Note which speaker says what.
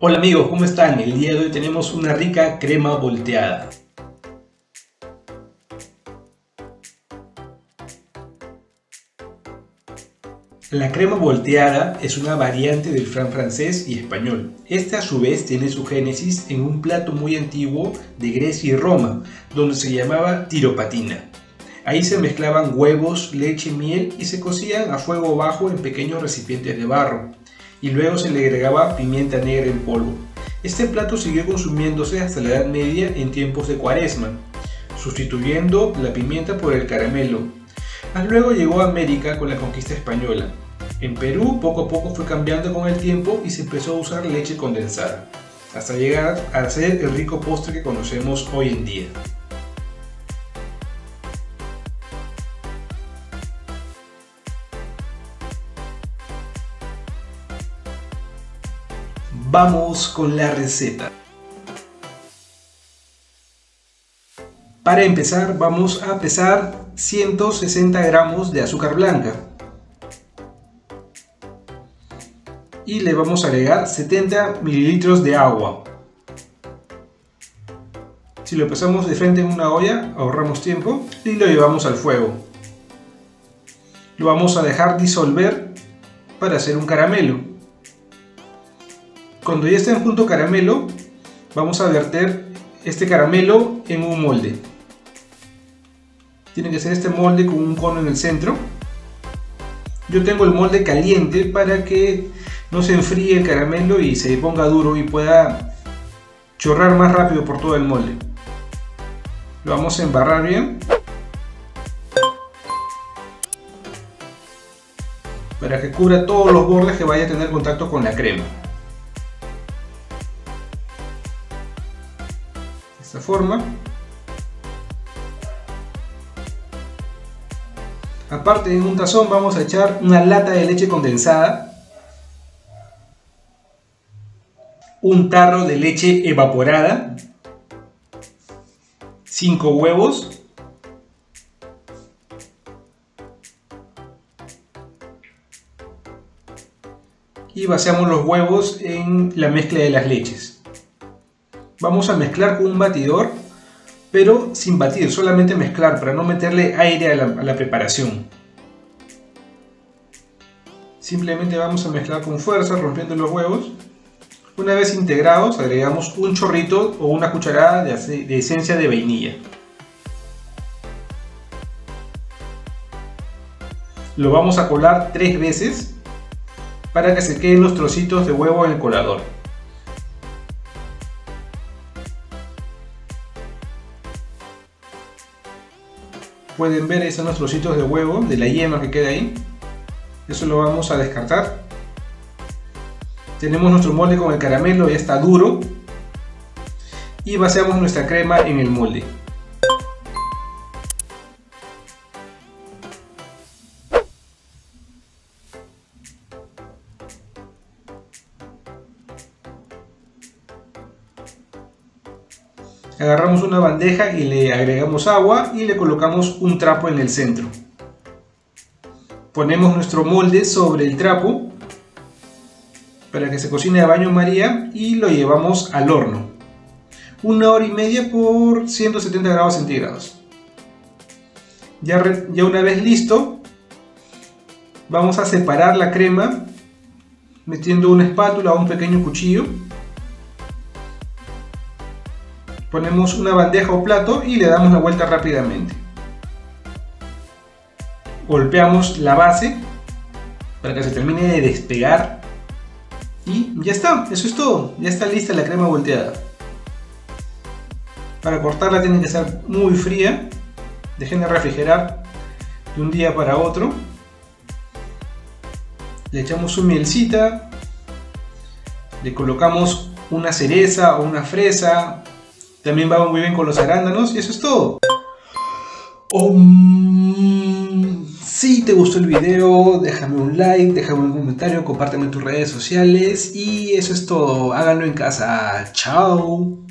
Speaker 1: Hola amigos, ¿cómo están? El día de hoy tenemos una rica crema volteada. La crema volteada es una variante del fran francés y español. Este a su vez tiene su génesis en un plato muy antiguo de Grecia y Roma, donde se llamaba tiropatina. Ahí se mezclaban huevos, leche, miel y se cocían a fuego bajo en pequeños recipientes de barro. Y luego se le agregaba pimienta negra en polvo. Este plato siguió consumiéndose hasta la Edad Media en tiempos de cuaresma, sustituyendo la pimienta por el caramelo. Más luego llegó a América con la conquista española. En Perú poco a poco fue cambiando con el tiempo y se empezó a usar leche condensada, hasta llegar a ser el rico postre que conocemos hoy en día. Vamos con la receta. Para empezar vamos a pesar 160 gramos de azúcar blanca. Y le vamos a agregar 70 mililitros de agua. Si lo pesamos de frente en una olla, ahorramos tiempo y lo llevamos al fuego. Lo vamos a dejar disolver para hacer un caramelo. Cuando ya esté en punto caramelo, vamos a verter este caramelo en un molde. Tiene que ser este molde con un cono en el centro. Yo tengo el molde caliente para que no se enfríe el caramelo y se ponga duro y pueda chorrar más rápido por todo el molde. Lo vamos a embarrar bien. Para que cubra todos los bordes que vaya a tener contacto con la crema. Forma. Aparte en un tazón vamos a echar una lata de leche condensada, un tarro de leche evaporada, 5 huevos, y vaciamos los huevos en la mezcla de las leches. Vamos a mezclar con un batidor, pero sin batir, solamente mezclar para no meterle aire a la, preparación. Simplemente vamos a mezclar con fuerza, rompiendo los huevos. Una vez integrados, agregamos un chorrito o una cucharada de, de esencia de vainilla. Lo vamos a colar tres veces para que se queden los trocitos de huevo en el colador. Pueden ver esos son los trocitos de huevo de la yema que queda ahí. Eso lo vamos a descartar. Tenemos nuestro molde con el caramelo ya está duro. Y vaciamos nuestra crema en el molde Agarramos una bandeja y le agregamos agua y le colocamos un trapo en el centro. Ponemos nuestro molde sobre el trapo para que se cocine a baño María y lo llevamos al horno. Una hora y media por 170 grados centígrados. Ya, ya una vez listo, vamos a separar la crema metiendo una espátula o un pequeño cuchillo ponemos una bandeja o plato y le damos la vuelta rápidamente. Golpeamos la base para que se termine de despegar y ya está, eso es todo, ya está lista la crema volteada. Para cortarla tiene que ser muy fría, dejen de refrigerar de un día para otro. Le echamos su mielcita, le colocamos una cereza o una fresa también va muy bien con los arándanos y eso es todo. si te gustó el video, déjame un like, déjame un comentario, compárteme en tus redes sociales y eso es todo. Háganlo en casa. Chao.